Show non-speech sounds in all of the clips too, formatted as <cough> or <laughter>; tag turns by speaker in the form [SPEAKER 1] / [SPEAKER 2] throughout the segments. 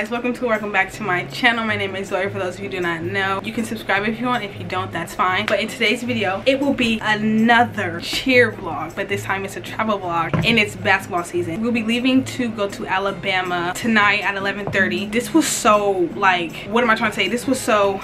[SPEAKER 1] Guys, welcome to welcome back to my channel. My name is Zoe for those of you who do not know. You can subscribe if you want. If you don't, that's fine. But in today's video, it will be another cheer vlog, but this time it's a travel vlog and it's basketball season. We'll be leaving to go to Alabama tonight at 11:30. This was so like, what am I trying to say? This was so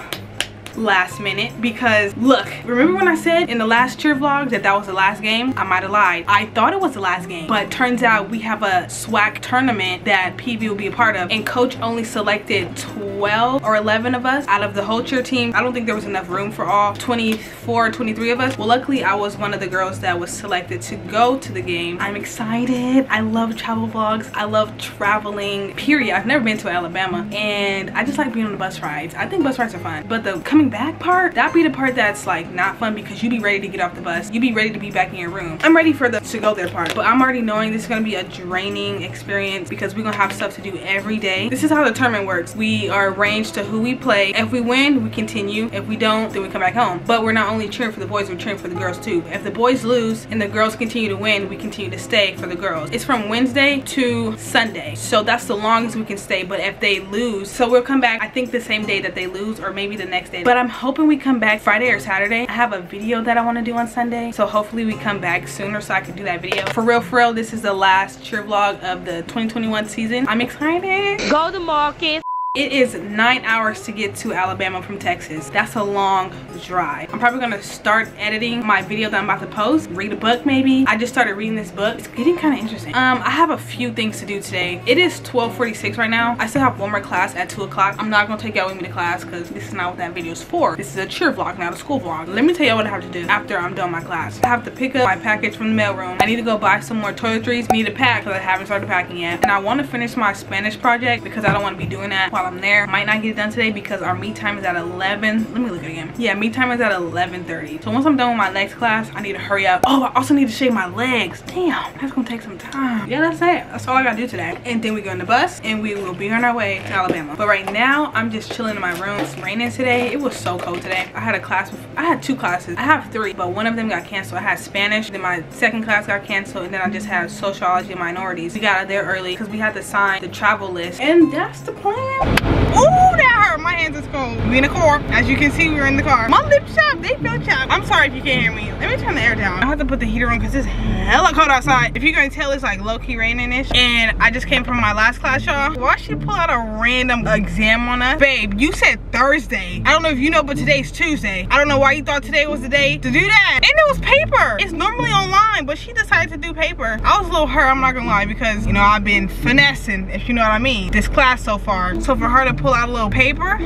[SPEAKER 1] last minute because look remember when i said in the last cheer vlog that that was the last game? I might have lied. I thought it was the last game but turns out we have a SWAC tournament that pv will be a part of and coach only selected 12 or 11 of us out of the whole cheer team. I don't think there was enough room for all 24 23 of us. Well luckily i was one of the girls that was selected to go to the game. I'm excited. I love travel vlogs. I love traveling period. I've never been to alabama and i just like being on the bus rides. I think bus rides are fun but the coming back part that be the part that's like not fun because you be ready to get off the bus. You be ready to be back in your room. I'm ready for the to go there part but i'm already knowing this is to be a draining experience because we're gonna have stuff to do every day. This is how the tournament works. We are arranged to who we play. If we win we continue. If we don't then we come back home. But we're not only cheering for the boys we're cheering for the girls too. If the boys lose and the girls continue to win we continue to stay for the girls. It's from wednesday to sunday. So that's the longest we can stay. But if they lose so we'll come back i think the same day that they lose or maybe the next day. But but I'm hoping we come back Friday or Saturday. I have a video that I want to do on Sunday. So hopefully we come back sooner so I can do that video. For real, for real, this is the last cheer vlog of the 2021 season. I'm excited.
[SPEAKER 2] Go to market.
[SPEAKER 1] It is nine hours to get to Alabama from Texas. That's a long drive. I'm probably gonna start editing my video that I'm about to post. Read a book maybe. I just started reading this book. It's getting kind of interesting. Um, I have a few things to do today. It is 12:46 right now. I still have one more class at 2 o'clock. I'm not gonna take y'all with me to class because this is not what that video is for. This is a cheer vlog, not a school vlog. Let me tell y'all what I have to do after I'm done my class. I have to pick up my package from the mailroom. I need to go buy some more toiletries. I need to pack because I haven't started packing yet. And I want to finish my Spanish project because I don't want to be doing that while I'm there. Might not get it done today because our meet time is at 11. Let me look again. Yeah, meet time is at 11.30. So once I'm done with my next class, I need to hurry up. Oh, I also need to shave my legs. Damn, that's gonna take some time. Yeah, that's it. That's all I gotta do today. And then we go on the bus and we will be on our way to Alabama. But right now, I'm just chilling in my room. It's raining today. It was so cold today. I had a class, I had two classes. I have three, but one of them got canceled. I had Spanish, then my second class got canceled, and then I just had sociology and minorities. We got out there early because we had to sign the travel list. And that's the plan. Ooh, that hurt. My hands is cold. We in the car. As you can see, we're in the car. My lips chapped. They feel chapped. I'm sorry if you can't hear me. Let me turn the air down. I have to put the heater on because it's hella cold outside. If you're going to tell, it's like low-key raining-ish. And I just came from my last class, y'all. Why she pull out a random exam on us? Babe, you said Thursday. I don't know if you know, but today's Tuesday. I don't know why you thought today was the day to do that. And it was paper. It's normally online, but she decided to do paper. I was a little hurt, I'm not gonna lie, because, you know, I've been finessing, if you know what I mean, this class so far. So for her to pull out a little paper,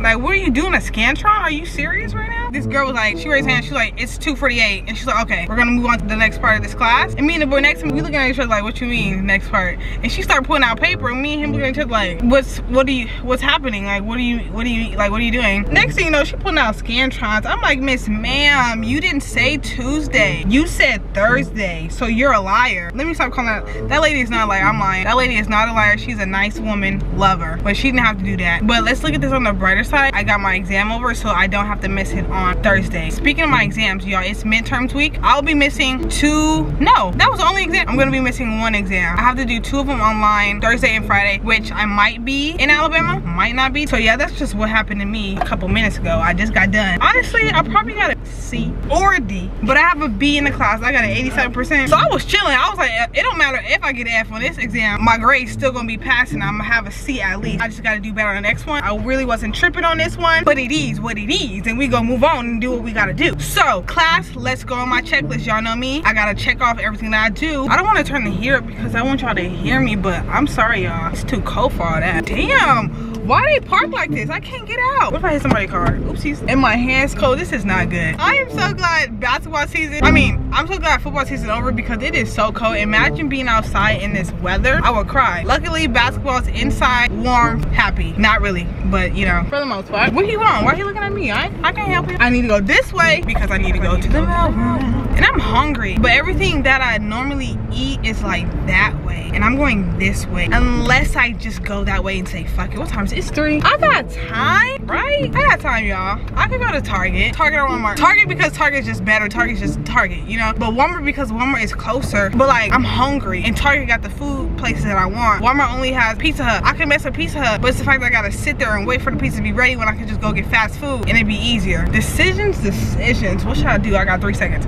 [SPEAKER 1] like, what are you doing, a Scantron? Are you serious right now? This girl was like, she raised her hand, she's like, it's 2.48. And she's like, okay, we're gonna move on to the next part of this class. And me and the boy next to me, we looking at each other like, what you mean, next part? And she started pulling out paper, and me and him looking at each other like, what's, what do you, what's happening? Like, what do you, what are you, like, what are you doing? Next thing you know, she pulling out Scantrons. I'm like, Miss Ma'am, you didn't say Tuesday. You said Thursday, so you're a liar. Let me stop calling that. That lady is not a liar, I'm lying. That lady is not a liar. She's a nice woman, lover, but she didn't have to do that. But let's look at this on the brighter side, I got my exam over so I don't have to miss it on Thursday. Speaking of my exams, y'all, it's midterms week. I'll be missing two, no, that was the only exam. I'm gonna be missing one exam. I have to do two of them online, Thursday and Friday, which I might be in Alabama, might not be. So yeah, that's just what happened to me a couple minutes ago. I just got done. Honestly, I probably got a C or a D, but I have a B in the class. I got an 87%. So I was chilling. I was like, it don't matter if I get an F on this exam, my grade's still gonna be passing. I'm gonna have a C at least. I just gotta do better on the next one. I really wasn't tripping on this one, but it is what it is, and we gonna move on and do what we gotta do. So, class, let's go on my checklist. Y'all know me. I gotta check off everything that I do. I don't wanna turn the heat up because I want y'all to hear me, but I'm sorry, y'all. It's too cold for all that. Damn. Why they park like this? I can't get out. What if I hit somebody's car? Oopsies. And my hand's cold. This is not good. I am so glad basketball season, I mean, I'm so glad football season over because it is so cold. Imagine being outside in this weather. I would cry. Luckily, basketball's inside, warm, happy. Not really, but you know, for the most part. What do you want? Why are you looking at me? I, I can't help it. I need to go this way because I need to go to the mailroom. And I'm hungry, but everything that I normally eat is like that way. And I'm going this way. Unless I just go that way and say, fuck it, what time is it? It's three. I got time, right? I got time, y'all. I could go to Target. Target or Walmart. Target because Target's just better. Target's just Target, you know? But Walmart because Walmart is closer. But like, I'm hungry. And Target got the food places that I want. Walmart only has Pizza Hut. I can mess with Pizza Hut, but it's the fact that I gotta sit there and wait for the pizza to be ready when I can just go get fast food and it'd be easier. Decisions, decisions. What should I do? I got three seconds.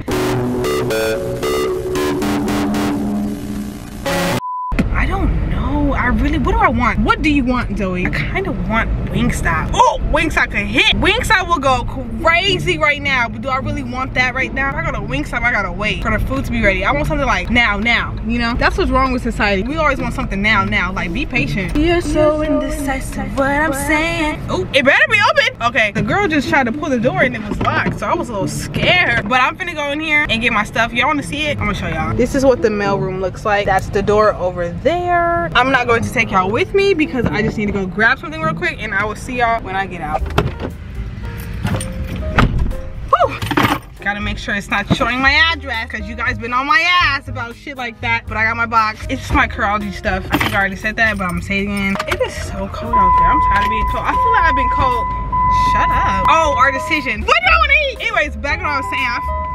[SPEAKER 1] Really, what do I want? What do you want, Zoe? I kind of want Wingstop. Oh, Wingstop could hit. Wingstop will go crazy right now, but do I really want that right now? If I go to Wingstop, I gotta wait for the food to be ready. I want something like now, now, you know? That's what's wrong with society. We always want something now, now. Like, be patient. You're so indecisive, what I'm saying. Oh, it better be open. Okay, the girl just tried to pull the door and it was locked, so I was a little scared. But I'm finna go in here and get my stuff. Y'all wanna see it? I'm gonna show y'all. This is what the mail room looks like. That's the door over there. I'm not going to take y'all with me because I just need to go grab something real quick and I will see y'all when I get out. Gotta make sure it's not showing my address because you guys been on my ass about shit like that. But I got my box. It's just my Curology stuff. I think I already said that, but I'm saying it again. It is so cold out there. I'm tired of being cold. I feel like I've been cold. Shut up. Oh, our decision. What do I want to eat? Anyways, back to what I was saying. I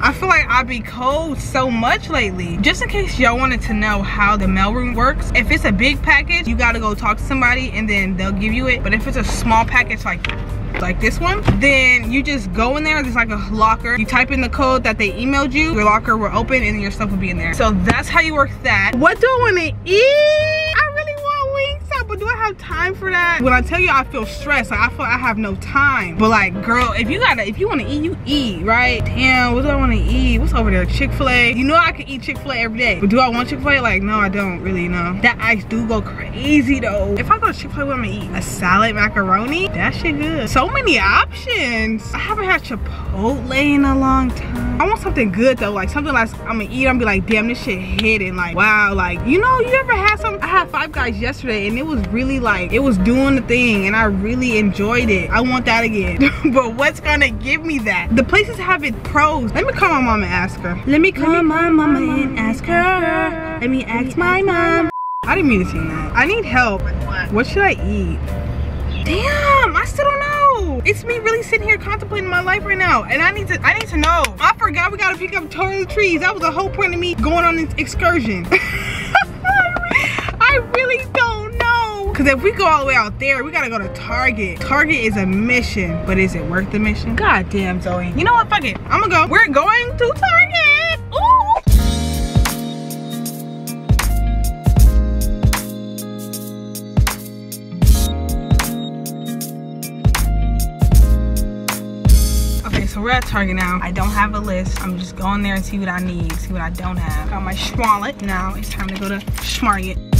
[SPEAKER 1] I feel like I be cold so much lately. Just in case y'all wanted to know how the mailroom works, if it's a big package, you gotta go talk to somebody and then they'll give you it. But if it's a small package like like this one then you just go in there. There's like a locker. You type in the code that they emailed you. Your locker will open and your stuff will be in there. So that's how you work that. What do i want to eat But do I have time for that? When I tell you I feel stressed, like I feel I have no time. But like, girl, if you gotta, if you wanna eat, you eat, right? Damn, what do I wanna eat? What's over there? Chick-fil-A? You know I could eat Chick-fil-A every day. But do I want Chick-fil-A? Like, no, I don't really know. That ice do go crazy though. If I go to Chick-fil-A, what am I eat? A salad macaroni? That shit good. So many options. I haven't had Chipotle in a long time. I want something good though, like something like I'm gonna eat, I'm gonna be like, damn, this shit hitting. Like, wow, like, you know, you ever had some? I had Five Guys yesterday and it was really like, it was doing the thing and I really enjoyed it. I want that again. <laughs> but what's gonna give me that? The places have it pros. Let me call my mom and ask her. Let me call my mama and ask her. Let me ask my mom. I didn't mean to sing that. I need help. What should I eat? Damn, I still don't know. It's me really sitting here contemplating my life right now. And I need to I need to know. I forgot we gotta pick up toiletries. That was the whole point of me going on this excursion. <laughs> know. Cause if we go all the way out there, we gotta go to Target. Target is a mission, but is it worth the mission? God damn, Zoe. You know what? Fuck it. I'm gonna go. We're going to Target. Okay, so we're at Target now. I don't have a list. I'm just going there and see what I need, see what I don't have. Got my wallet. Now it's time to go to Schmarget.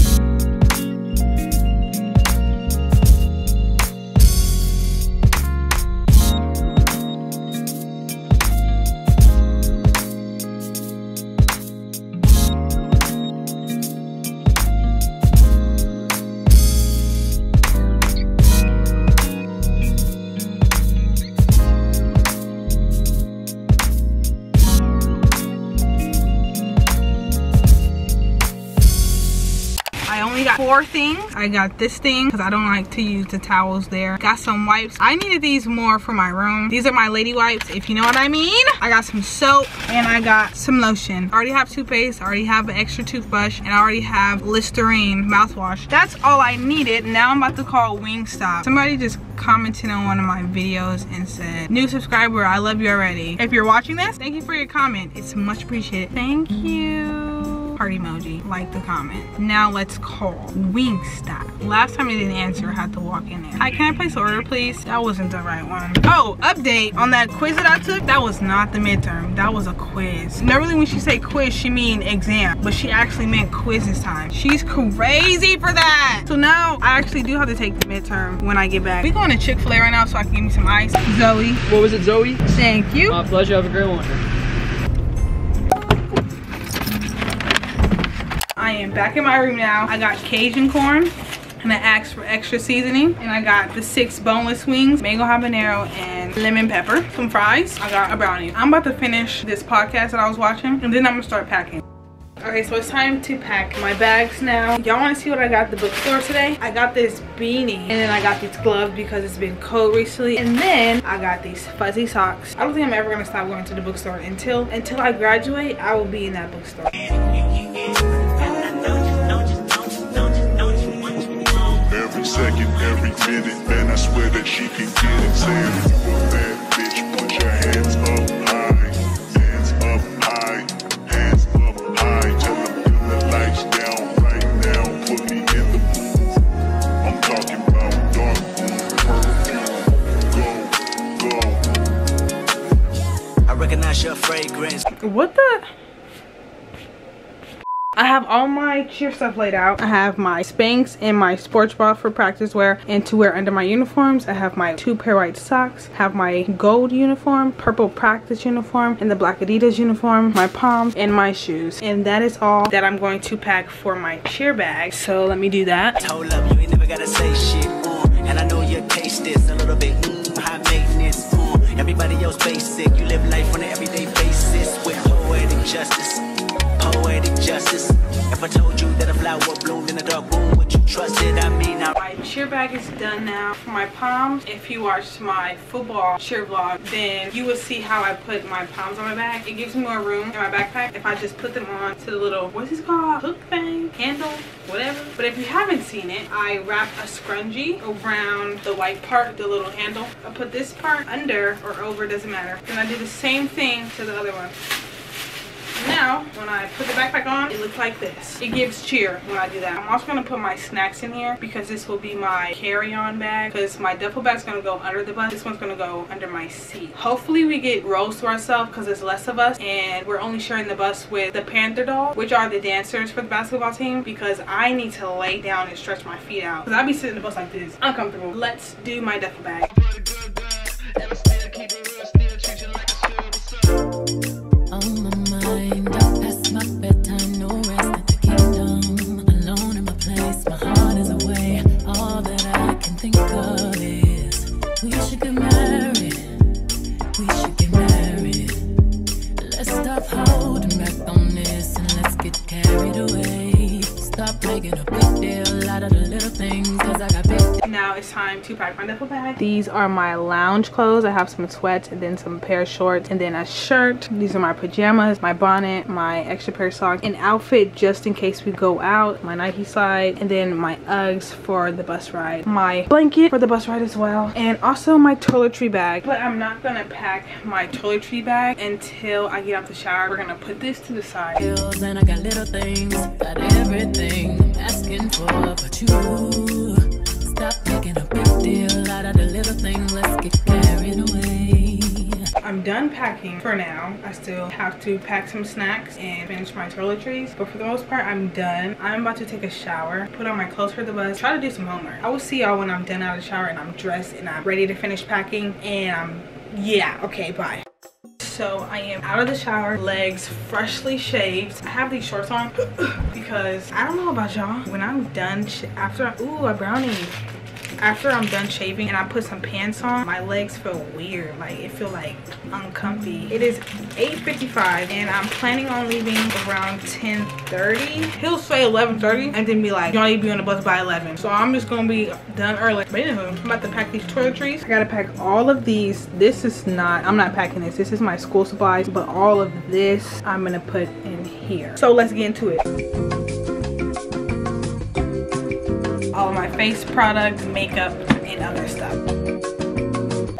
[SPEAKER 1] Four things. I got this thing because I don't like to use the towels there. Got some wipes. I needed these more for my room. These are my lady wipes, if you know what I mean. I got some soap and I got some lotion. I already have toothpaste. I already have an extra toothbrush and I already have Listerine mouthwash. That's all I needed. Now I'm about to call Wingstop. Somebody just commented on one of my videos and said, new subscriber, I love you already. If you're watching this, thank you for your comment. It's much appreciated. Thank you heart emoji like the comment. Now let's call wingstop. Last time it didn't answer i had to walk in there. Hi can i place an order please? That wasn't the right one. Oh update on that quiz that i took. That was not the midterm. That was a quiz. Normally when she say quiz she mean exam but she actually meant quiz this time. She's crazy for that. So now i actually do have to take the midterm when i get back. We going to chick-fil-a right now so i can give me some ice. Zoe.
[SPEAKER 2] What was it, Zoe?
[SPEAKER 1] thank you.
[SPEAKER 2] My pleasure. Have a great one.
[SPEAKER 1] I am back in my room now. I got Cajun corn and I asked for extra seasoning. And I got the six boneless wings, mango habanero, and lemon pepper. Some fries. I got a brownie. I'm about to finish this podcast that I was watching and then I'm gonna start packing. Okay, so it's time to pack my bags now. Y'all want to see what I got at the bookstore today? I got this beanie and then I got these gloves because it's been cold recently. And then I got these fuzzy socks. I don't think I'm ever gonna stop going to the bookstore until until I graduate. I will be in that bookstore.
[SPEAKER 2] Every minute, man, I swear that she can get it. Saying if you a bad bitch, put your hands up high, hands up high, hands up high. Tell them turn the lights down right now, put me in the mood. I'm talking about dark room, perfume. Go, go.
[SPEAKER 3] I recognize your fragrance.
[SPEAKER 1] What the? I have all my cheer stuff laid out. I have my Spanx and my sports bra for practice wear and to wear under my uniforms. I have my two pair white socks, have my gold uniform, purple practice uniform, and the black Adidas uniform, my palms, and my shoes. And that is all that I'm going to pack for my cheer bag. So let me do that.
[SPEAKER 3] Hold up, you never gotta say shit. Uh, and I know you taste this a little bit mm, high maintenance. Uh, everybody else basic. You live life on an everyday basis with poetic justice. If I told you that a flower bloomed in a dark room, would you trust it? I mean, I
[SPEAKER 1] My cheer bag is done now. For my palms, if you watched my football cheer vlog, then you will see how I put my palms on my back. It gives me more room in my backpack if I just put them on to the little, what's this called? Hook thing? Handle? Whatever. But if you haven't seen it, I wrap a scrunchie around the white part, the little handle. I put this part under or over, doesn't matter. Then I do the same thing to the other one. Now, when I put the backpack on, it looks like this. It gives cheer when I do that. I'm also going to put my snacks in here because this will be my carry-on bag because my duffel bag's going to go under the bus. This one's going to go under my seat. Hopefully we get rows to ourselves because there's less of us and we're only sharing the bus with the Panther doll, which are the dancers for the basketball team because I need to lay down and stretch my feet out because I'll be sitting in the bus like this. Uncomfortable. Let's do my duffel bag.
[SPEAKER 4] Making a big deal out of the little things,
[SPEAKER 1] now it's time to pack my duffel bag. These are my lounge clothes. I have some sweats and then some pair of shorts and then a shirt. These are my pajamas my bonnet my extra pair of socks an outfit just in case we go out my nike slide and then my uggs for the bus ride my blanket for the bus ride as well and also my toiletry bag. But i'm not gonna pack my toiletry bag until i get out the shower. We're gonna put this to the side.
[SPEAKER 4] And I got little things, got everything I'm asking for, but you
[SPEAKER 1] I'm done packing for now. I still have to pack some snacks and finish my toiletries. But for the most part, I'm done. I'm about to take a shower, put on my clothes for the bus, try to do some homework. I will see y'all when I'm done out of the shower and I'm dressed and I'm ready to finish packing. And I'm, yeah, okay, bye. So I am out of the shower, legs freshly shaved. I have these shorts on <clears throat> because I don't know about y'all. When I'm done, after, I, ooh, a brownie. After I'm done shaving and I put some pants on, my legs feel weird. Like it feel like uncomfy. It is 8.55 and I'm planning on leaving around 10.30. He'll say 11.30 and then be like, y'all need to be on the bus by 11. So I'm just gonna be done early. But anywho, I'm about to pack these toiletries. I gotta pack all of these. This is not, I'm not packing this. This is my school supplies, but all of this I'm gonna put in here. So let's get into it all my face products, makeup, and other stuff.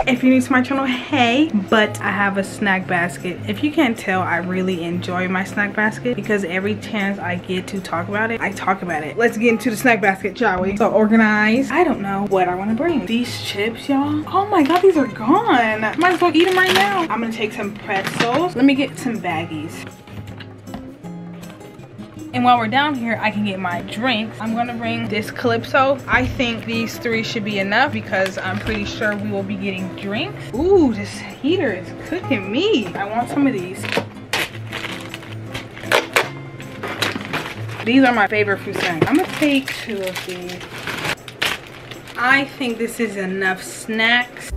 [SPEAKER 1] If you're new to my channel, hey, but I have a snack basket. If you can't tell, I really enjoy my snack basket because every chance I get to talk about it, I talk about it. Let's get into the snack basket, shall we? So organized. I don't know what I want to bring. These chips, y'all. Oh my God, these are gone. Might as well eat them right now. I'm gonna take some pretzels. Let me get some baggies. And while we're down here, I can get my drinks. I'm gonna bring this Calypso. I think these three should be enough because I'm pretty sure we will be getting drinks. Ooh, this heater is cooking me. I want some of these. These are my favorite fruit snacks. I'm gonna take two of these. I think this is enough snacks.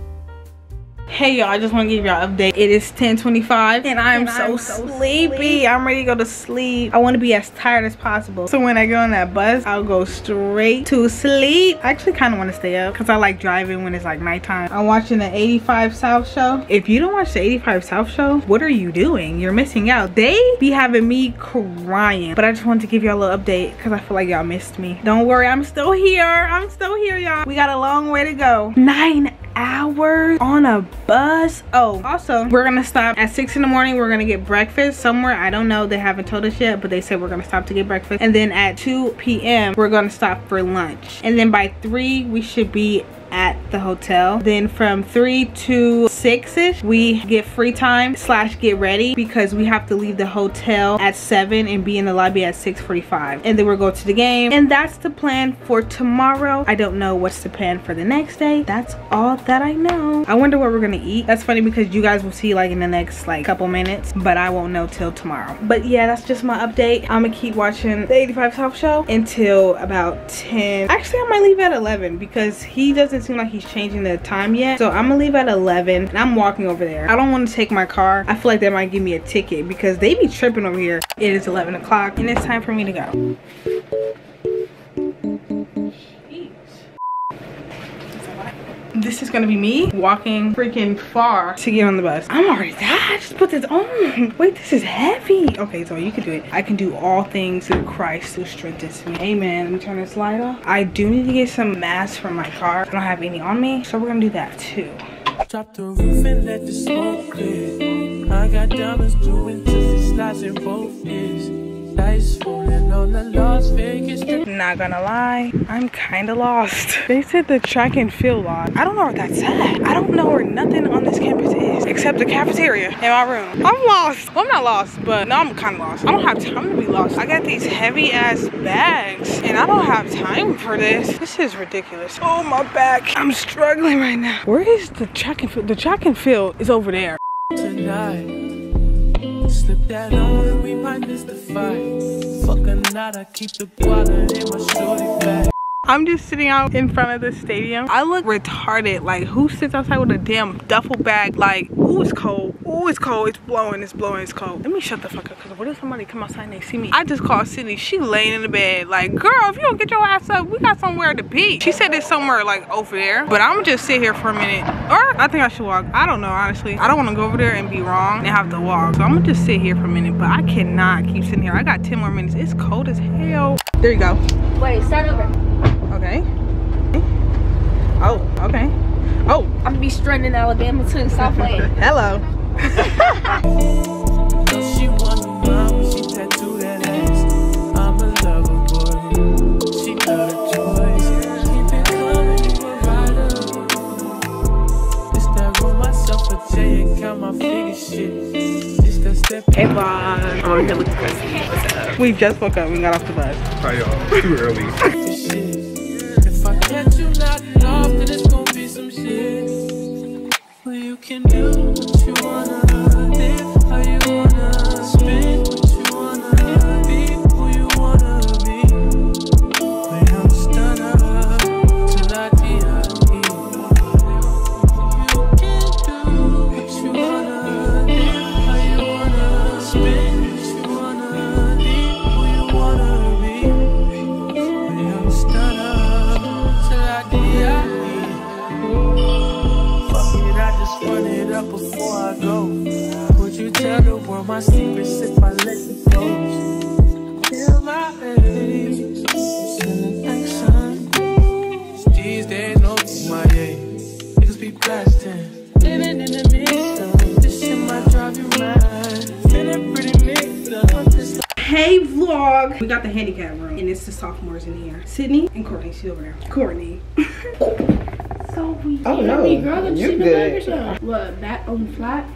[SPEAKER 1] Hey y'all, I just want to give y'all an update. It is 10:25 and I'm, so,
[SPEAKER 5] I'm so
[SPEAKER 1] sleepy.
[SPEAKER 5] sleepy.
[SPEAKER 1] I'm ready to go to sleep. I want to be as tired as possible. So when I get on that bus, I'll go straight to sleep. I actually kind of want to stay up because I like driving when it's like nighttime. I'm watching the 85 South show. If you don't watch the 85 South show, what are you doing? You're missing out. They be having me crying. But I just wanted to give y'all a little update because I feel like y'all missed me. Don't worry, I'm still here. I'm still here, y'all. We got a long way to go. Nine hours on a bus. Oh, also, we're gonna stop at six in the morning. We're gonna get breakfast somewhere. I don't know. They haven't told us yet, but they said we're gonna stop to get breakfast. And then at 2 p.m., we're gonna stop for lunch. And then by three, we should be at the hotel. Then from three to six-ish we get free time slash get ready because we have to leave the hotel at seven and be in the lobby at 6:45, and then we'll go to the game. And that's the plan for tomorrow. I don't know what's the plan for the next day. That's all that i know. I wonder what we're gonna eat. That's funny because you guys will see like in the next like couple minutes but i won't know till tomorrow. But yeah that's just my update. I'm gonna keep watching the 85 south show until about 10 actually i might leave at 11 because he doesn't seem like he's changing the time yet. So i'm gonna leave at 11 and i'm walking over there. I don't want to take my car. I feel like they might give me a ticket because they be tripping over here. It is 11 o'clock and it's time for me to go this is gonna be me walking freaking far to get on the bus. I'm already that i just put this on. Wait this is heavy. Okay so you can do it. I can do all things through christ who strengthens me. Amen. Let me turn this light off. I do need to get some masks from my car. I don't have any on me so we're gonna do that too.
[SPEAKER 6] Drop the roof and let the smoke clear. I got diamonds doing twisted slides in both ears. Dice falling on the Las Vegas
[SPEAKER 1] not gonna lie i'm kind of lost. <laughs> They said the track and field lot. I don't know where that's at. I don't know where nothing on this campus is except the cafeteria in my room. I'm lost. Well i'm not lost but no i'm kind of lost. I don't have time to be lost. I got these heavy ass bags and i don't have time for this. This is ridiculous. Oh my back. I'm struggling right now. Where is the track and field? The track and field is over there.
[SPEAKER 6] Tonight. That on and we might miss the fight. I keep the guala in my shorty bag.
[SPEAKER 1] I'm just sitting out in front of the stadium. I look retarded. Like, who sits outside with a damn duffel bag? Like, ooh, it's cold. Ooh, it's cold. It's blowing. It's blowing. It's cold. Let me shut the fuck up. Because what if somebody come outside and they see me? I just called Sydney. She laying in the bed. Like, girl, if you don't get your ass up, we got somewhere to be. She said it's somewhere, like, over there. But I'm just sit here for a minute. Or I think I should walk. I don't know, honestly. I don't want to go over there and be wrong and have to walk. So I'm going to just sit here for a minute. But I cannot keep sitting here. I got 10 more minutes. It's cold as hell. There you go.
[SPEAKER 5] Wait, start over.
[SPEAKER 1] Okay. Oh, okay. Oh,
[SPEAKER 5] I'm gonna be stranded in Alabama too. Stop playing. <laughs>
[SPEAKER 1] hello.
[SPEAKER 6] She want a mom, she tattooed that a lover boy. She know the choice. Keep it coming, you a rider. It's that roll myself a J and count my figure shit. It's that step.
[SPEAKER 1] Hey, vlog. I'm over here with the What's up? We just woke up. We got off the bus.
[SPEAKER 7] Hi uh, y'all, too early.
[SPEAKER 1] Courtney. Over there. Courtney. <laughs>
[SPEAKER 5] So we
[SPEAKER 8] Oh no,
[SPEAKER 5] Baby girl, did you
[SPEAKER 8] you
[SPEAKER 5] see the bag or
[SPEAKER 8] good.
[SPEAKER 5] What, back on the flat?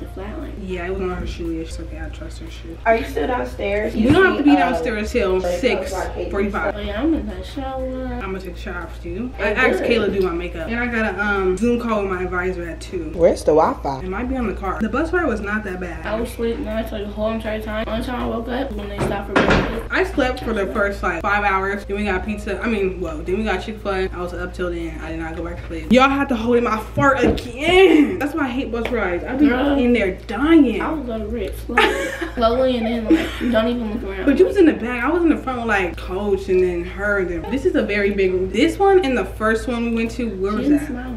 [SPEAKER 1] What?
[SPEAKER 5] You dropped the flat line.
[SPEAKER 1] Yeah, it was on her shoe. Yeah, okay. I trust her shoe.
[SPEAKER 8] Are you still downstairs?
[SPEAKER 1] We don't have to be
[SPEAKER 8] uh,
[SPEAKER 1] downstairs till
[SPEAKER 8] like,
[SPEAKER 1] six
[SPEAKER 8] like eight
[SPEAKER 1] forty-five.
[SPEAKER 5] Oh yeah, I'm in the shower.
[SPEAKER 1] I'm gonna take a shower after you. I
[SPEAKER 8] Hey,
[SPEAKER 1] asked. Kayla to do my makeup, and I got a um Zoom call with my advisor at two.
[SPEAKER 8] Where's the Wi-Fi?
[SPEAKER 1] It might be on the car. The bus ride was not that bad.
[SPEAKER 5] I was sleeping. I told you the whole entire time. One time I woke up when they stopped for breakfast.
[SPEAKER 1] I slept for the first like five hours. Then we got pizza. I mean, whoa. Then we got Chick-fil-A. I was up till then. I did not go back to sleep. Y'all had to hold in my fart again. That's why I hate bus rides. I be
[SPEAKER 5] Girl.
[SPEAKER 1] In there dying.
[SPEAKER 5] I was gonna rip <laughs> slowly, slowly, and then like don't even look around.
[SPEAKER 1] But you was in the back. I was in the front with like coach and then her. And then this is a very big room. This one and the first one we went to, where
[SPEAKER 5] She
[SPEAKER 1] was
[SPEAKER 5] didn't
[SPEAKER 1] that?
[SPEAKER 5] smile.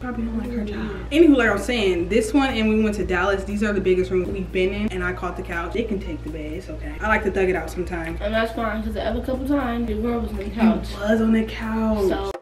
[SPEAKER 1] Probably don't like her job. Anywho, like I was saying, this one and we went to Dallas. These are the biggest rooms we've been in, and I caught the couch. It can take the bed. It's okay. I like to thug it out sometimes.
[SPEAKER 5] And that's fine because the other couple times the girl was on the couch.
[SPEAKER 1] Was on the couch.
[SPEAKER 5] So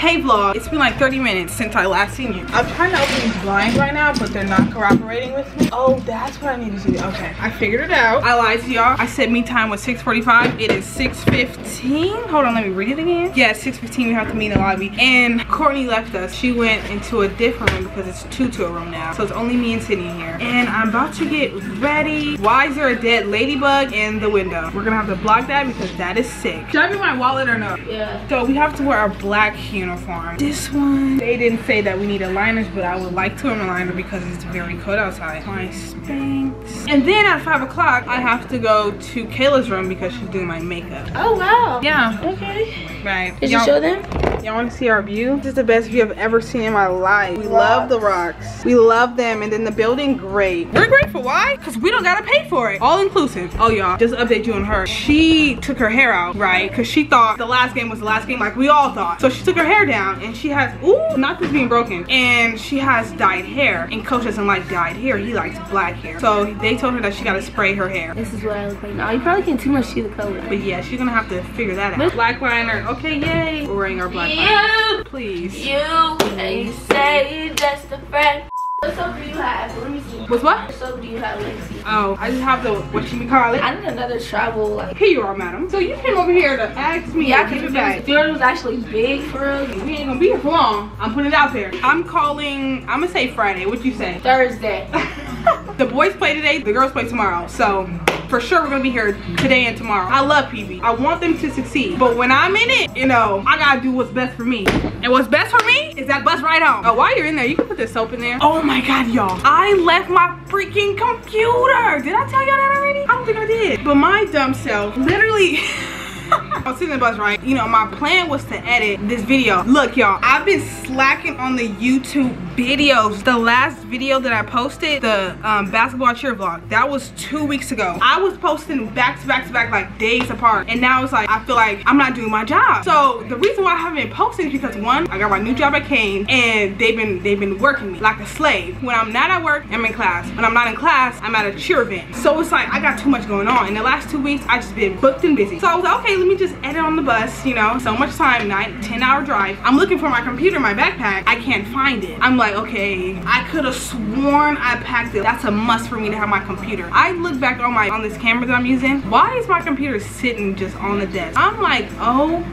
[SPEAKER 1] Hey vlog, it's been like 30 minutes since I last seen you. I'm trying to open these blinds right now, but they're not cooperating with me. Oh, that's what I needed to do. Okay, I figured it out. I lied to y'all. I said me time was 6.45. It is 6.15. Hold on, let me read it again. Yeah, 6.15. We have to meet in the lobby. And Courtney left us. She went into a different room because it's two to a room now. So it's only me and Sydney here. And I'm about to get ready. Why is there a dead ladybug in the window? We're gonna have to block that because that is sick. Should I bring my wallet or no?
[SPEAKER 5] yeah,
[SPEAKER 1] So we have to wear our black uniform. This one, they didn't say that we need aligners, but I would like to wear an aligner because it's very cold outside. My Spanx. And then at five o'clock, I have to go to Kayla's room because she's doing my makeup.
[SPEAKER 5] Oh wow.
[SPEAKER 1] Yeah,
[SPEAKER 5] Okay.
[SPEAKER 1] right.
[SPEAKER 5] Did you show them?
[SPEAKER 1] Y'all want to see our view? This is the best view I've ever seen in my life. We love the rocks. We love them. And then the building, great. We're grateful. Why? Because we don't got to pay for it. All inclusive. Oh, y'all, just update you on her. She took her hair out, right? Because she thought the last game was the last game like we all thought. So she took her hair down and she has, ooh, not this being broken. And she has dyed hair. And coach doesn't like dyed hair. He likes black hair. So they told her that she got to spray her hair.
[SPEAKER 5] This is what I look like now. You probably can't too much see the color.
[SPEAKER 1] But yeah, she's gonna have to figure that out. Black liner. Okay, yay. We're wearing our black liner. Please.
[SPEAKER 5] you, and you say just a friend. What soap do you have? Let me see.
[SPEAKER 1] What's what?
[SPEAKER 5] What soap do you have? Let me see.
[SPEAKER 1] Oh, I just have the what you call it.
[SPEAKER 5] I need another travel like.
[SPEAKER 1] Here you are, madam. So you came over here to ask me.
[SPEAKER 5] Yeah, because
[SPEAKER 1] it back.
[SPEAKER 5] yours was actually big for real.
[SPEAKER 1] We ain't gonna be here for long. I'm putting it out there. I'm calling. I'm gonna say Friday. What you say?
[SPEAKER 5] Thursday. <laughs>
[SPEAKER 1] the boys play today. The girls play tomorrow. So for sure we're gonna be here today and tomorrow. I love PV. I want them to succeed. But when I'm in it, you know, I gotta do what's best for me. And what's best for me is that bus right home. Oh, while you're in there, you can put this soap in there. Oh my God, y'all. I left my freaking computer. Did I tell y'all that already? I don't think I did. But my dumb self literally <laughs> I was sitting in the bus, right? You know, my plan was to edit this video. Look, y'all, I've been slacking on the YouTube videos. The last video that I posted, the um, basketball cheer vlog, that was two weeks ago. I was posting back to back to back, like days apart. And now it's like, I feel like I'm not doing my job. So the reason why I haven't been posting is because one, I got my new job at Kane and they've been, they've been working me like a slave. When I'm not at work, I'm in class. When I'm not in class, I'm at a cheer event. So it's like, I got too much going on. In the last two weeks, I just been booked and busy. So I was like, okay, let me just edit on the bus, you know, so much time, nine, 10 hour drive. I'm looking for my computer, my backpack. I can't find it. I'm like, okay, I could have sworn I packed it. That's a must for me to have my computer. I look back on my, on this camera that I'm using. Why is my computer sitting just on the desk? I'm like, oh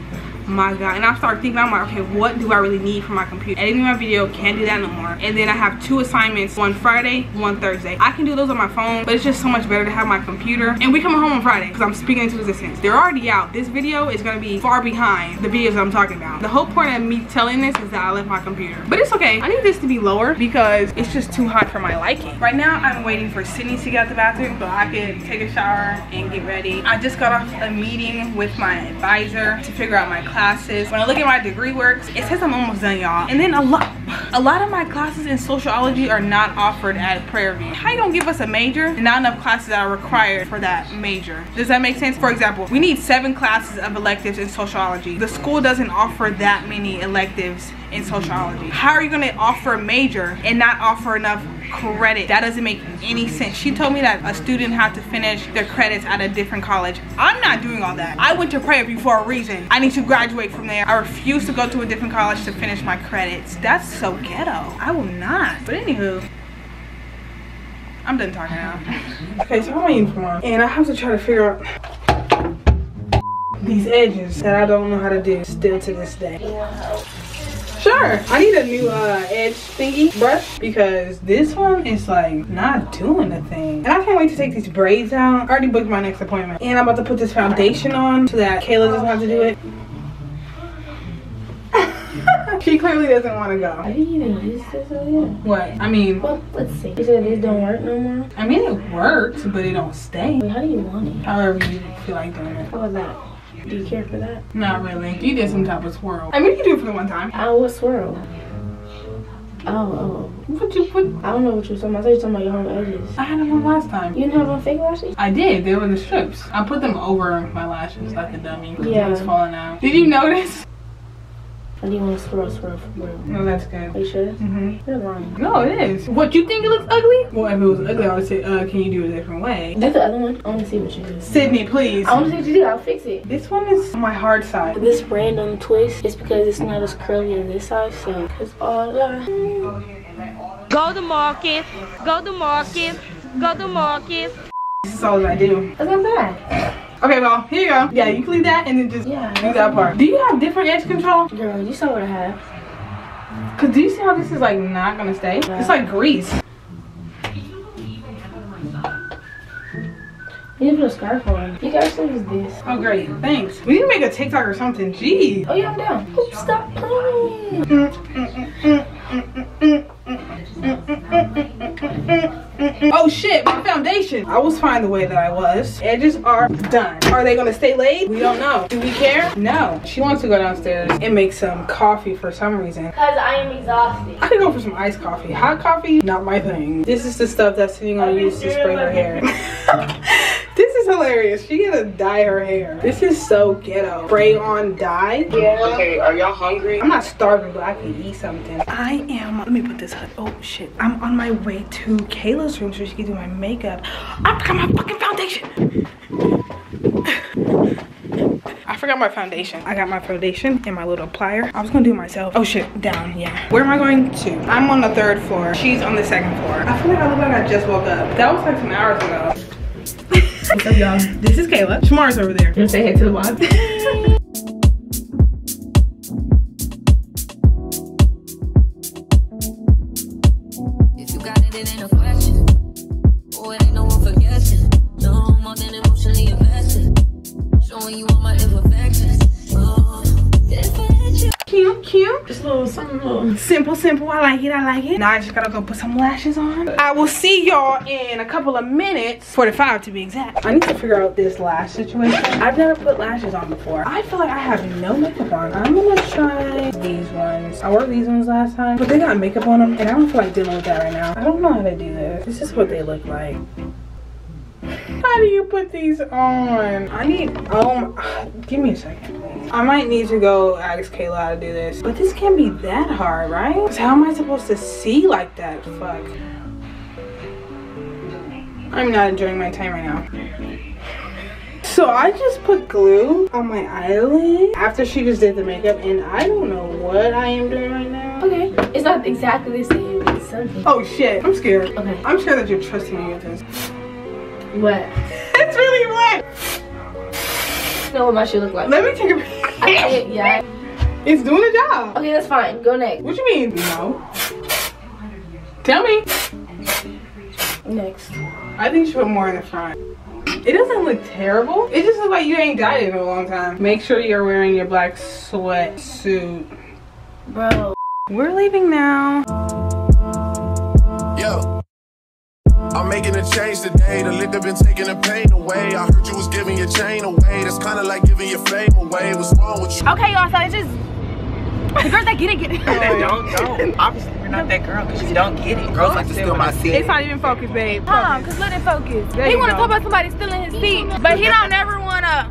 [SPEAKER 1] my god. And i start thinking i'm like okay what do i really need for my computer? Editing my video can't do that no more. And then i have two assignments one friday one thursday. I can do those on my phone but it's just so much better to have my computer. And we come home on friday because i'm speaking into existence. They're already out. This video is going to be far behind the videos i'm talking about. The whole point of me telling this is that i left my computer. But it's okay. I need this to be lower because it's just too hot for my liking. Right now i'm waiting for sydney to get out the bathroom so i can take a shower and get ready. I just got off a meeting with my advisor to figure out my classes when i look at my degree works it says i'm almost done y'all. And then a lot a lot of my classes in sociology are not offered at prairie view. How you gonna give us a major? Not enough classes that are required for that major. Does that make sense? For example we need seven classes of electives in sociology. The school doesn't offer that many electives in sociology. How are you going to offer a major and not offer enough credit. That doesn't make any sense. She told me that a student had to finish their credits at a different college. I'm not doing all that. I went to prairie view for a reason. I need to graduate from there. I refuse to go to a different college to finish my credits. That's so ghetto. I will not. But anywho i'm done talking now. <laughs> Okay so i'm waiting for mom and i have to try to figure out these edges that i don't know how to do still to this day Sure. I need a new uh, edge thingy brush because this one is like not doing a thing. And I can't wait to take these braids out. I already booked my next appointment. And I'm about to put this foundation on so that Kayla doesn't have to do it. <laughs> She clearly doesn't want to go.
[SPEAKER 5] Have you even used this yet?
[SPEAKER 1] What? I mean,
[SPEAKER 5] Well, let's see. You said this don't work no more?
[SPEAKER 1] I mean it works, but it don't stay.
[SPEAKER 5] Wait, how do you want it?
[SPEAKER 1] However you feel like doing it.
[SPEAKER 5] How about that? Do you care for that?
[SPEAKER 1] Not really. You did some type of swirl. I mean, you do it for the one time.
[SPEAKER 5] Oh, what swirl? Oh, oh.
[SPEAKER 1] What you put?
[SPEAKER 5] I don't know what you're talking about. I thought you were talking about your whole edges.
[SPEAKER 1] I had them on last time.
[SPEAKER 5] You didn't have on fake lashes?
[SPEAKER 1] I did. They were the strips. I put them over my lashes like a dummy. 'cause
[SPEAKER 5] Yeah.
[SPEAKER 1] It was falling out. Did you notice?
[SPEAKER 5] Or do you want to swirl, swirl for real?
[SPEAKER 1] No, that's good.
[SPEAKER 5] Are you sure?
[SPEAKER 1] Mm-hmm.
[SPEAKER 5] You're lying.
[SPEAKER 1] No, it is. What you think it looks ugly? Well, if it was ugly, I would say, uh, can you do it a different way?
[SPEAKER 5] Do the other one. I want to see what you do.
[SPEAKER 1] Sydney, please.
[SPEAKER 5] I want to see what you do. I'll fix it.
[SPEAKER 1] This one is on my hard side.
[SPEAKER 5] This random twist is because it's not as curly as this side, so it's all uh,
[SPEAKER 9] Go to market. Go to market. Go to market.
[SPEAKER 1] This is all that I do.
[SPEAKER 5] That's not bad.
[SPEAKER 1] Okay, well, here you go. Yeah, you can leave that and then just
[SPEAKER 5] Yeah.
[SPEAKER 1] do that part. Do you have different edge control?
[SPEAKER 5] Girl, you saw what I have.
[SPEAKER 1] Cause do you see how this is like not gonna stay?
[SPEAKER 5] Yeah.
[SPEAKER 1] It's like grease.
[SPEAKER 5] You need to put a scarf on. You guys should use this.
[SPEAKER 1] Oh great, thanks. We need to make a TikTok or something. Gee.
[SPEAKER 5] Oh yeah, I'm down. Oops, stop playing.
[SPEAKER 1] Oh shit, my foundation. I was fine the way that I was. Edges are done. Are they gonna stay laid? We don't know. Do we care? No. She wants to go downstairs and make some coffee for some reason.
[SPEAKER 9] Because I am exhausted.
[SPEAKER 1] I could go for some iced coffee. Hot coffee, not my thing. This is the stuff that Sydney gonna use to spray her hair. <laughs> this is hilarious. She gonna dye her hair. This is so ghetto. Spray on dye. Yeah.
[SPEAKER 10] Okay, are y'all hungry?
[SPEAKER 1] I'm not starving, but I can eat something. I am, let me put this hood. Oh shit. I'm on my way to Kayla's room so she can do my makeup. I forgot my fucking foundation. I forgot my foundation. I got my foundation and my little plier. I was gonna do myself. Oh shit, down, yeah. Where am I going to? I'm on the third floor. She's on the second floor. I feel like I look like I just woke up. That was like some hours ago. What's up, y'all? This is Kayla. Shamar's over there.
[SPEAKER 5] You say hey to the vlog? <laughs>
[SPEAKER 11] I
[SPEAKER 1] like it. I like it. Now I just gotta go put some lashes on. I will see y'all in a couple of minutes. 45 to be exact. I need to figure out this lash situation. I've never put lashes on before. I feel like I have no makeup on. I'm gonna try these ones. I wore these ones last time, but they got makeup on them, and I don't feel like dealing with that right now. I don't know how to do this. This is what they look like. How do you put these on? I need, um, give me a second, please. I might need to go ask Kayla how to do this. But this can't be that hard, right? 'Cause How am I supposed to see like that? Fuck. I'm not enjoying my time right now. So I just put glue on my eyelid after she just did the makeup and I don't know what I am doing right now.
[SPEAKER 5] Okay. It's not exactly the same. It's something.
[SPEAKER 1] Oh shit, I'm scared.
[SPEAKER 5] Okay.
[SPEAKER 1] I'm scared that you're trusting me with this.
[SPEAKER 5] What? <laughs>
[SPEAKER 1] It's really wet.
[SPEAKER 5] You know what my shoe look like?
[SPEAKER 1] Let me take a
[SPEAKER 5] I can't, yeah.
[SPEAKER 1] It's doing the job.
[SPEAKER 5] Okay, that's fine. Go next.
[SPEAKER 1] What you mean? No. Tell me.
[SPEAKER 5] Next.
[SPEAKER 1] I think you should put more in the front. It doesn't look terrible. It just looks like you ain't dyed it in a long time. Make sure you're wearing your black sweatsuit.
[SPEAKER 5] Bro.
[SPEAKER 1] We're leaving now.
[SPEAKER 12] I'm making a change today. The liquor been taking the pain away. I heard you was giving your chain away. That's kinda like giving your fame away. What's wrong with you?
[SPEAKER 9] Okay, y'all, so it's just the girls that get it, get it. <laughs>
[SPEAKER 10] don't, don't. Obviously, you're not that girl because you don't get it. Girls like to steal my seat.
[SPEAKER 1] It's not even focused, babe.
[SPEAKER 9] Huh, cause let it focus.
[SPEAKER 1] There
[SPEAKER 9] he wanna talk about somebody stealing his seat, but he don't ever wanna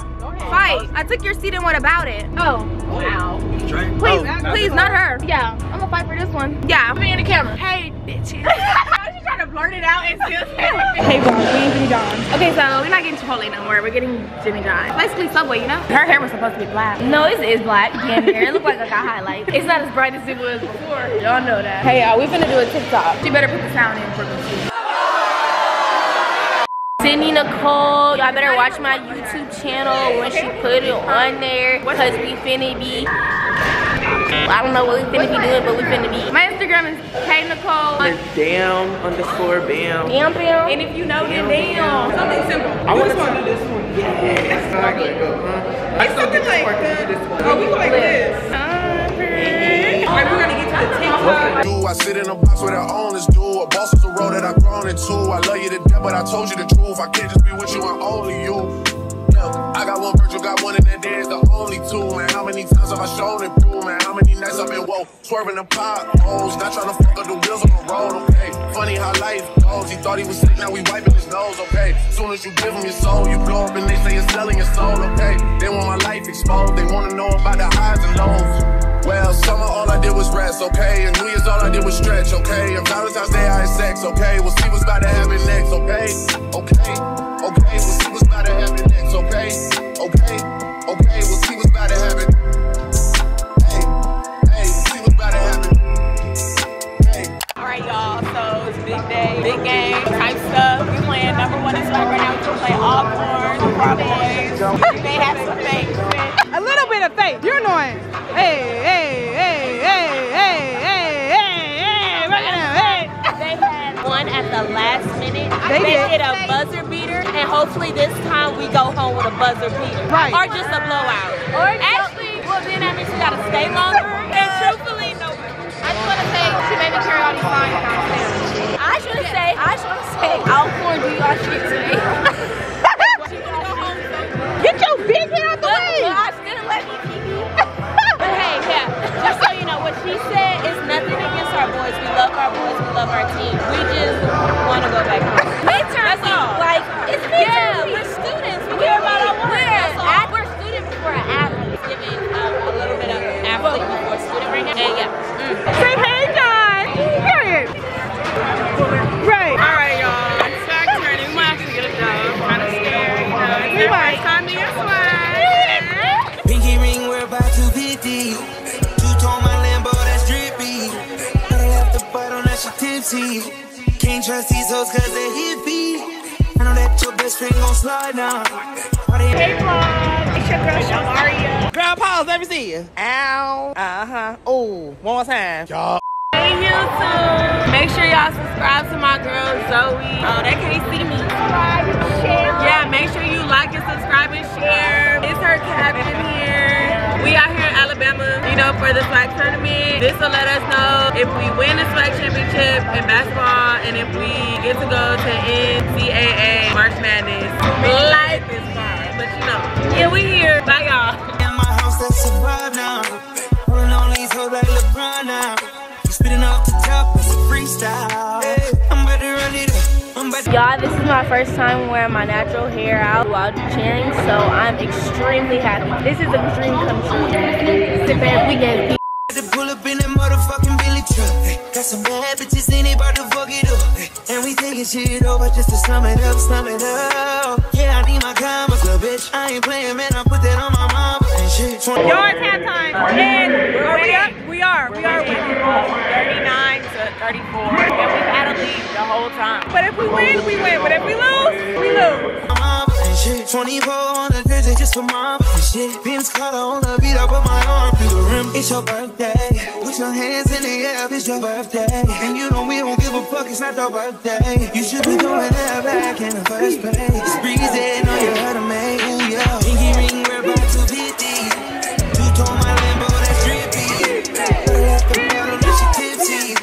[SPEAKER 9] fight. I took your seat and what about it? Oh, wow. Please,
[SPEAKER 10] Oh,
[SPEAKER 9] please, not her. Yeah, I'm gonna fight for this one. Yeah, put me in the camera. Hey, bitches. <laughs> She's trying to blurt it out and still say it. <laughs>
[SPEAKER 1] Hey, Bob, Anthony John.
[SPEAKER 9] Okay, so we're not getting Chipotle no more. We're getting Jimmy John. Basically Subway, you know? Her hair was supposed to be black. No, it is black. <laughs> Damn hair. It looked like I got highlights. It's not as bright as it was before. Y'all know that. Hey, y'all, we finna do a TikTok. She better put the sound in for me. Sydney Nichole, y'all better watch my YouTube channel when she put it on there. Cause we finna be I don't know what we finna be doing, but we finna be. My Instagram is K Nicole.
[SPEAKER 10] Down underscore bam.
[SPEAKER 9] Damn, damn. And if you know, then damn.
[SPEAKER 1] Something simple.
[SPEAKER 10] I want to do this one. Yes. I like it. I still
[SPEAKER 1] Something
[SPEAKER 10] do this
[SPEAKER 1] like
[SPEAKER 10] one.
[SPEAKER 1] that.
[SPEAKER 10] Do this one.
[SPEAKER 1] Oh, we go like this.
[SPEAKER 9] Sorry.
[SPEAKER 1] I
[SPEAKER 12] Do I sit in a box where the owners do? A boss is a role that I've grown into. I love you to death, but I told you the truth. I can't just be with you and only you. I got one Virgil, got one in that day, it's the only two, man. How many times have I shown it through, man? How many nights I've been woke, swerving the potholes, not trying to fuck up the wheels on the road, okay? Funny how life goes. He thought he was sick, now we wiping his nose, okay? Soon as you give him your soul, you blow up and they say you're selling your soul, okay? They want my life exposed, they wanna know about the highs and lows. Well, summer all I did was rest, okay? And New Year's all I did was stretch, okay? And Valentine's Day I had sex, okay? We'll see what's about to happen next, okay? Okay, okay, we'll okay? Okay, okay, we'll see what's about to happen. Hey, hey, see what's about to happen. Hey.
[SPEAKER 1] All right, y'all. So it's a big day, big game type stuff. We playing number one in SWAC right now. We gonna play all corn for our boys. They have some faith.
[SPEAKER 13] A little bit of faith. You're annoying. Hey, hey, hey,
[SPEAKER 5] the last minute.
[SPEAKER 13] They did.
[SPEAKER 5] did a buzzer beater, and hopefully this time we go home with a buzzer beater.
[SPEAKER 13] Right.
[SPEAKER 5] Or just a blowout. Or actually, well then that means we gotta stay longer. and uh, truthfully, no. I just wanna say she made me carry all these signs downstairs. I should say, I should say, I'll corn do y'all shit today. <laughs> she wanna go home so
[SPEAKER 13] Get your big head out the
[SPEAKER 5] but,
[SPEAKER 13] way.
[SPEAKER 5] but I still let me keep you. but hey, yeah, just so you know, what she said is nothing against our boys. We love our boys. We love our team. We just want to go back
[SPEAKER 3] that your best friend gon' slide now. Hey,
[SPEAKER 5] vlog. It's your girl Shamaria.
[SPEAKER 7] Girl, pause, let me see you. Ow. Uh-huh. Oh, one more time. Y'all.
[SPEAKER 1] Hey YouTube. Make sure y'all subscribe to my girl Zoe. Oh, they can't see me.
[SPEAKER 5] Subscribe and share.
[SPEAKER 1] Yeah, make sure you like and subscribe and share. It's her captain here. We out here in Alabama, you know, for the SWAC tournament. This will let us know if we win the SWAC championship in basketball and if we get to go to NCAA March Madness. Life is fun, but you know. Yeah, we here. Bye y'all.
[SPEAKER 3] In my house, that's survive now. Rolling on these hoes like LeBron now. Spitting off the top, it's a freestyle.
[SPEAKER 5] Y'all, this is my first time wearing my natural hair out while cheering, so I'm extremely happy. This is a dream come true. Sit back, we get
[SPEAKER 3] to pull up in that motherfucking Billy truck. Hey, got some bad bitches in it, about to fuck it up. Hey, and we taking shit over just to sum it up, sum it up. Yeah, I need my commas, little bitch. I ain't playing, man. I put that on my mama and shit.
[SPEAKER 1] Y'all, it's halftime. And are we up? We are. We are winning 39 to 34. And we've had a lead the whole time. But if we win, we win. But if we lose, we lose.
[SPEAKER 3] My mama and shit. 24 on the jersey just for mama and shit. Pins collar on the beat, I put my arm through the rim. It's your birthday. Put your hands in the air, it's your birthday. And you know we don't give a fuck, it's not your birthday. You should be doing that back in the first place. It's breezy, know you heard of me. Ooh, yeah. Pinky ring, we're about to be deep. Two-tone my Lambo, that's drippy. Left the bottle, now she tipsy.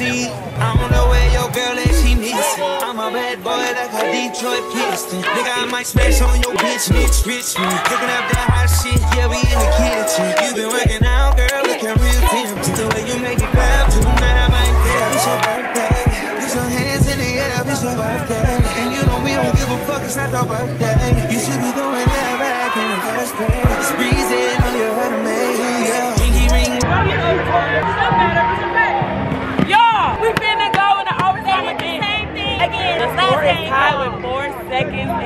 [SPEAKER 3] Sea. I don't know where your girl is, she missing. I'm a bad boy like a Detroit Piston. Nigga, I might smash on your bitch, bitch, rich me. Up that hot shit, yeah, we in the kitchen. You been working out, girl, looking real tempting. The way you make it clap, tonight I might care. It's your birthday. Put your hands in the air, it's your birthday. And you know we don't give a fuck, it's not your birthday. You should be doing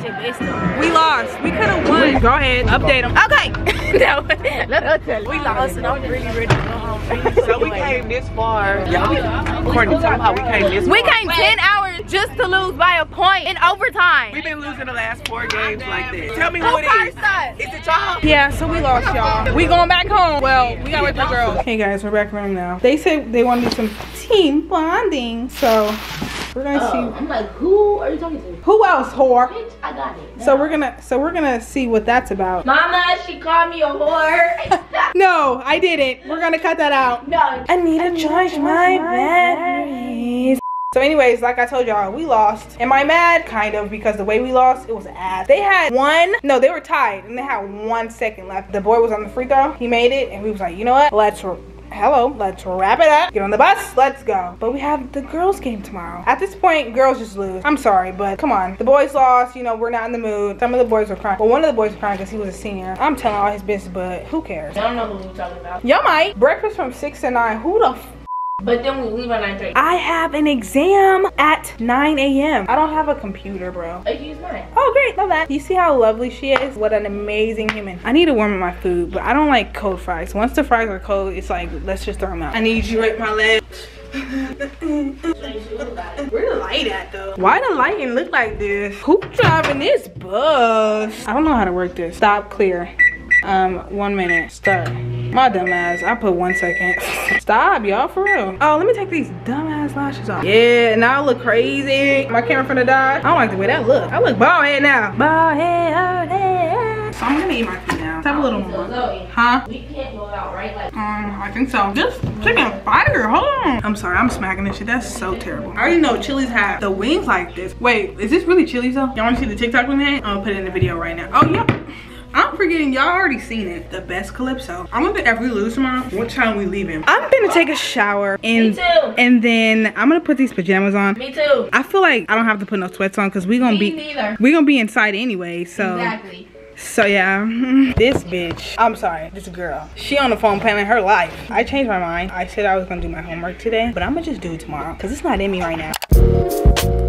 [SPEAKER 3] Rolling on these hoes like LeBron now. Spitting off the
[SPEAKER 1] Go ahead, update them.
[SPEAKER 5] Okay. <laughs> no, no, no, tell We lost and I'm really ready to go home. <laughs>
[SPEAKER 7] So we came this far. Y'all, Courtney, tell them how we came this
[SPEAKER 5] We came 10 hours just to lose by a point in overtime.
[SPEAKER 7] We've been losing the last four games like this. Tell me
[SPEAKER 5] Who
[SPEAKER 7] who it is.
[SPEAKER 5] cursed us?
[SPEAKER 7] Is it y'all?
[SPEAKER 1] Yeah, so we lost y'all. We going back home. Well, we gotta wait for the girls. Hey guys, we're back home now. They said they want to do some team bonding, so we're gonna
[SPEAKER 8] Oh, I'm like, who are you talking to?
[SPEAKER 1] who else, whore.
[SPEAKER 8] Bitch, I got it.
[SPEAKER 1] So we're gonna, so we're gonna see what that's about.
[SPEAKER 8] Mama, she called me a whore. <laughs>
[SPEAKER 1] No, I didn't. We're gonna cut that out.
[SPEAKER 8] no.
[SPEAKER 1] I need to charge my batteries. So anyways, like I told y'all, we lost. Am I mad? Kind of, because the way we lost, it was ass. They had one, no, they were tied, and they had one second left. The boy was on the free throw. He made it, and we was like, you know what? Let's, hello, let's wrap it up. Get on the bus, let's go. But we have the girls game tomorrow. At this point, girls just lose. I'm sorry, but come on. The boys lost, you know, we're not in the mood. Some of the boys were crying. Well, one of the boys was crying because he was a senior. I'm telling all his business, but who cares?
[SPEAKER 8] I don't know who we're talking about.
[SPEAKER 1] Y'all might. Breakfast from 6 to 9. Who the f-
[SPEAKER 8] But then we leave at 9.30.
[SPEAKER 1] I have an exam at 9 a.m. I don't have a computer, bro.
[SPEAKER 8] I use mine.
[SPEAKER 1] Oh, great. Love that. You see how lovely she is? What an amazing human. I need to warm up my food, but I don't like cold fries. Once the fries are cold, it's like, let's just throw them out. I need you at my leg. <laughs> Where the light at though? Why the lighting look like this? Who driving this bus? I don't know how to work this. Stop clear. Um, one minute. Start. My dumb ass. I put one second. Stop, y'all, for real. Oh, let me take these dumbass lashes off. Yeah, now I look crazy. My camera finna die. I don't like the way that look. I look bald head now. Bald head, bald head. So I'm gonna eat my food now. Have a little more. Huh?
[SPEAKER 8] we can't go out, right? Like,
[SPEAKER 1] Um, I think so. Just chicken fire. Hold on. I'm sorry, I'm smacking this shit. That's so terrible. I already know Chili's have the wings like this. Wait, is this really Chili's though? Y'all wanna see the TikTok we made? I'm gonna put it in the video right now. Oh, yep. I'm forgetting y'all already seen it. The best calypso. I'm gonna if we lose tomorrow, what time we leaving? I'm gonna take a shower and
[SPEAKER 8] Me too.
[SPEAKER 1] and then I'm gonna put these pajamas on.
[SPEAKER 8] me too.
[SPEAKER 1] I feel like I don't have to put no sweats on because we gonna
[SPEAKER 8] Me
[SPEAKER 1] be
[SPEAKER 8] neither.
[SPEAKER 1] we gonna be inside anyway. So
[SPEAKER 8] Exactly.
[SPEAKER 1] so yeah, <laughs> this bitch, I'm sorry, this girl, she on the phone planning her life. I changed my mind. I said I was gonna do my homework today, but I'm gonna just do it tomorrow because it's not in me right now.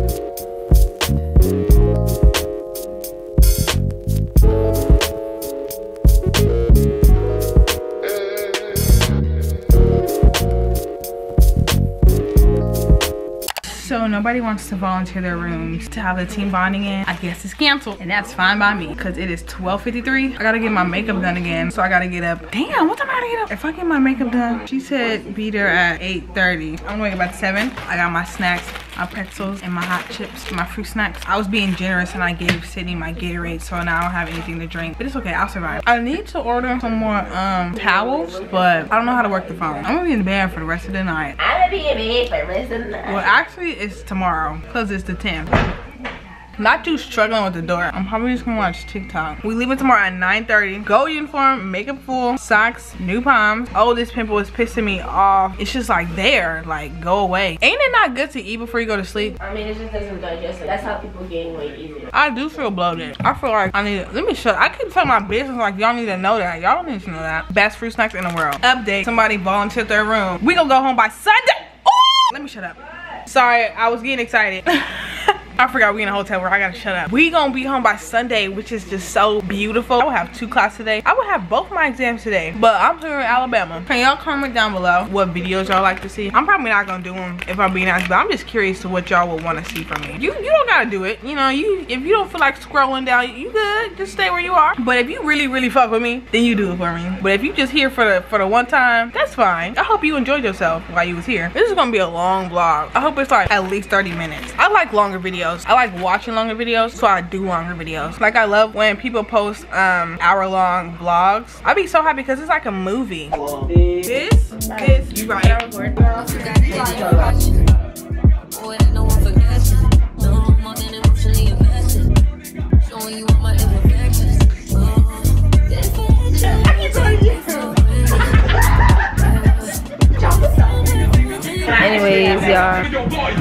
[SPEAKER 1] Nobody wants to volunteer their rooms to have the team bonding in. I guess it's canceled and that's fine by me because it is 12.53. I gotta get my makeup done again. So I gotta get up. Damn, what time I gotta get up? If I get my makeup done, she said be there at 8.30. I'm gonna wake up at seven. I got my snacks, my pretzels and my hot chips, my fruit snacks. I was being generous and I gave Sydney my Gatorade so now I don't have anything to drink. But it's okay, I'll survive. I need to order some more um towels, but I don't know how to work the phone. I'm gonna be in bed for the rest of the night.
[SPEAKER 8] I'm gonna be in bed for the rest of the night.
[SPEAKER 1] Well, actually, it's tomorrow because it's the 10th. Not too struggling with the door. I'm probably just gonna watch TikTok. We leaving tomorrow at 9:30. Go uniform, makeup full, socks, new palms. Oh, this pimple is pissing me off. It's just like there, like go away. Ain't it not good to eat before you go to sleep?
[SPEAKER 8] I mean, it just doesn't digest it. That's how people gain weight easier.
[SPEAKER 1] I do feel bloated. I feel like I need. to, Let me shut. I keep telling my business like y'all need to know that. Y'all need to know that. Best fruit snacks in the world. Update. Somebody volunteered their room. We gonna go home by Sunday. Ooh! Let me shut up. Sorry, I was getting excited. <laughs> <laughs> I forgot we in a hotel where I gotta shut up. We gonna be home by Sunday, which is just so beautiful. I will have two classes today. I will have both my exams today, but I'm here in Alabama. Can y'all comment down below what videos y'all like to see? I'm probably not gonna do them if I'm being honest, but I'm just curious to what y'all would want to see from me. You you don't gotta do it. You know, you if you don't feel like scrolling down, you good. Just stay where you are. But if you really really fuck with me, then you do it for me. But if you just here for the for the one time, that's fine. I hope you enjoyed yourself while you was here. This is gonna be a long vlog. I hope it's like at least 30 minutes. I like longer videos. I like watching longer videos, so I do longer videos. Like I love when people post um hour long vlogs. I'd be so happy because it's like a movie. This, this, you right.
[SPEAKER 5] Anyways,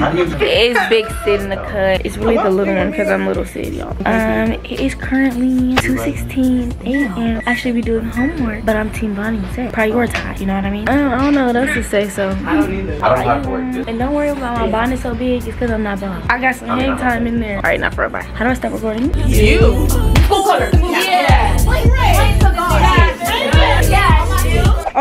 [SPEAKER 5] it's Big Sid in the cut. It's really the little one because I'm little Sid, y'all. Um, it is currently 2:16 a.m. Actually, we doing homework, but I'm team bonding set. Prioritize, you know what I mean? I don't, I don't know what else to say, so. I don't either. I don't have to work. And don't worry about my bond is so big. It's because I'm not bond. I got some hang time in there. All right, not for a bye. How do I stop recording?
[SPEAKER 1] You.
[SPEAKER 5] Full color. Yeah.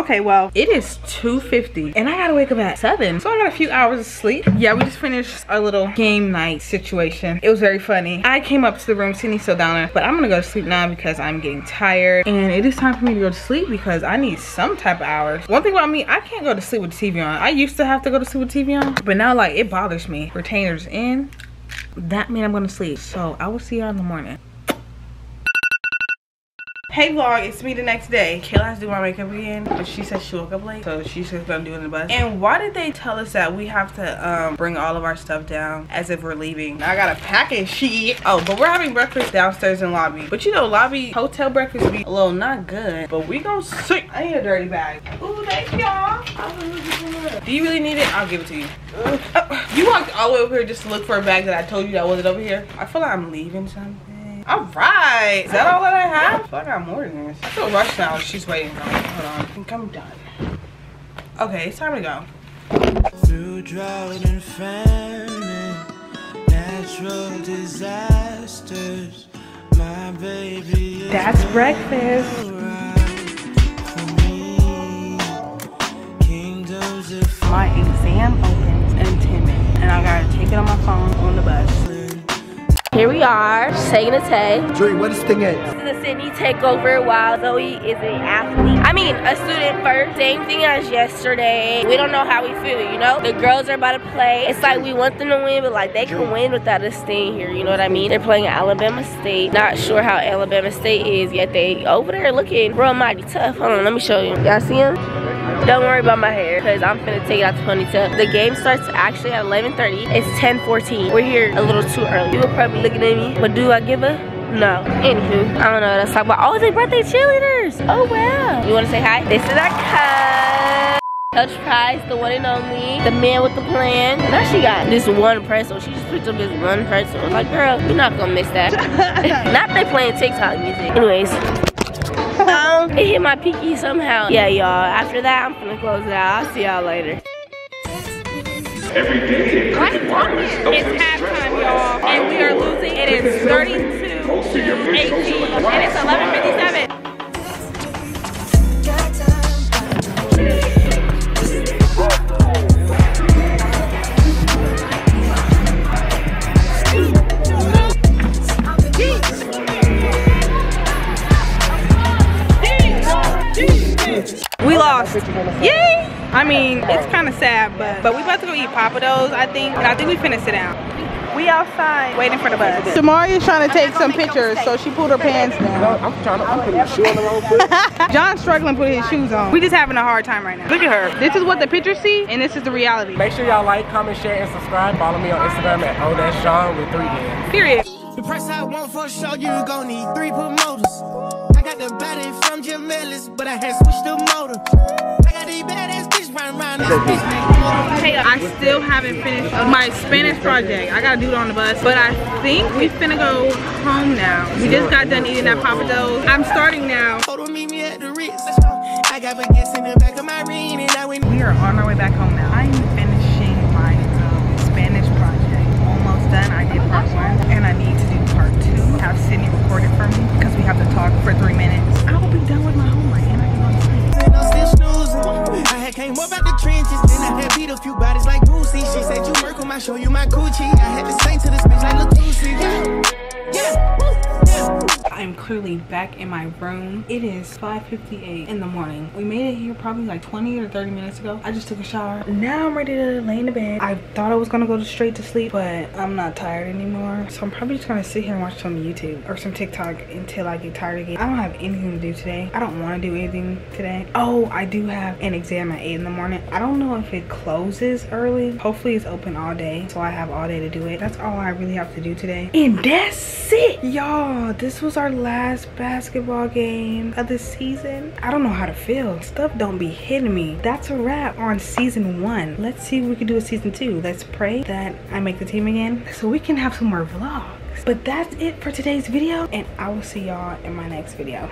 [SPEAKER 1] Okay, well, it is 2.50 and I gotta wake up at 7. So I got a few hours of sleep. Yeah, we just finished our little game night situation. It was very funny. I came up to the room, Sydney's still down there, but I'm gonna go to sleep now because I'm getting tired. And it is time for me to go to sleep because I need some type of hours. One thing about me, I can't go to sleep with TV on. I used to have to go to sleep with TV on, but now like it bothers me. Retainers in, that means I'm gonna sleep. So I will see y'all in the morning. Hey vlog, it's me the next day. Kayla has to do my makeup again, but she said she woke up late, so she's just gonna do it in the bus. And why did they tell us that we have to um, bring all of our stuff down as if we're leaving? I got a packing sheet. Oh, but we're having breakfast downstairs in lobby. But you know, lobby hotel breakfast be a little not good, but we gonna see. I need a dirty bag. Ooh, thank y'all. Do you really need it? I'll give it to you. you walked all the way over here just to look for a bag that I told you that wasn't over here. I feel like I'm leaving something. All right. Is that all that I have? I feel I got more than this. I feel rushed now. She's waiting for me. Hold on. I think I'm done. Okay, it's time to go.
[SPEAKER 6] Through drought and famine, natural disasters, my baby
[SPEAKER 1] That's breakfast.
[SPEAKER 6] for me. Kingdoms of
[SPEAKER 1] My exam opens in 10 minutes. And I gotta take it on my phone on the bus.
[SPEAKER 5] Here we are, taking a Tay.
[SPEAKER 14] Joey, what this thing is?
[SPEAKER 5] This is a Sydney takeover while Zoe is an athlete. I mean, a student first. Same thing as yesterday. We don't know how we feel, you know? The girls are about to play. It's like we want them to win, but like they can win without us staying here, you know what I mean? They're playing Alabama State. Not sure how Alabama State is, yet they over there looking real mighty tough. Hold on, let me show you. Y'all see them? Don't worry about my hair, because I'm finna take it out the ponytail. The game starts actually at 11.30. It's 10.14. We're here a little too early. People probably looking at me, but do I give a? No. Anywho, I don't know what else to talk about. Oh, they birthday cheerleaders. Oh, wow. You want to say hi? This is our cousin. Coach Price, the one and only, the man with the plan. Now she got this one pretzel. She just picked up this one pretzel. I'm like, girl, you're not gonna miss that. <laughs> not they playing TikTok music. Anyways, um, it hit my pinky somehow. Yeah, y'all. After that, I'm gonna close it out. I'll see y'all later.
[SPEAKER 1] Every day, It's halftime, y'all. And we are losing. It is 32 to 18. And it's 11.57. lost. Yay! I mean, it's kind of sad, but but we about to go eat Pappadeaux, I think. And I think we finna sit down. We outside waiting for the bus.
[SPEAKER 13] Shamari is trying to take some pictures, so she pulled her pants down.
[SPEAKER 14] I'm trying to I'm putting a shoe on the wrong foot. <laughs>
[SPEAKER 1] John's struggling putting his shoes on. We just having a hard time right now. Look at her. This is what the pictures see, and this is the reality.
[SPEAKER 14] Make sure y'all like, comment, share, and subscribe. Follow me on Instagram at O Sean with three N's.
[SPEAKER 1] Period.
[SPEAKER 6] The price I want for sure, you gon' need three promoters. I got the body from Jim Ellis, but I had switched the motor. I got these badass bitches running around this
[SPEAKER 1] Hey, I still haven't finished my Spanish project. I gotta do it on the bus. But I think we finna go home now. We just got done eating at Pappadeaux's. I'm starting now.
[SPEAKER 6] Photo meet me at the Ritz. I got baguettes in the back of my ring, and I went.
[SPEAKER 1] We are on our way back home now. I'm finishing my um, Spanish project. Almost done. I did part one, and I need back in my room. It is 5.58 in the morning. We made it here probably like 20 or 30 minutes ago. I just took a shower. Now I'm ready to lay in the bed. I thought I was gonna go straight to sleep, but I'm not tired anymore. So I'm probably just gonna sit here and watch some YouTube or some TikTok until I get tired again. I don't have anything to do today. I don't wanna do anything today. Oh, I do have an exam at 8 in the morning. I don't know if it closes early. Hopefully it's open all day, so I have all day to do it. That's all I really have to do today. And that's it, y'all. This was our last basketball game of the season. I don't know how to feel. Stuff don't be hitting me. That's a wrap on season one. Let's see if we can do a season two. Let's pray that I make the team again so we can have some more vlogs. But that's it for today's video, and I will see y'all in my next video.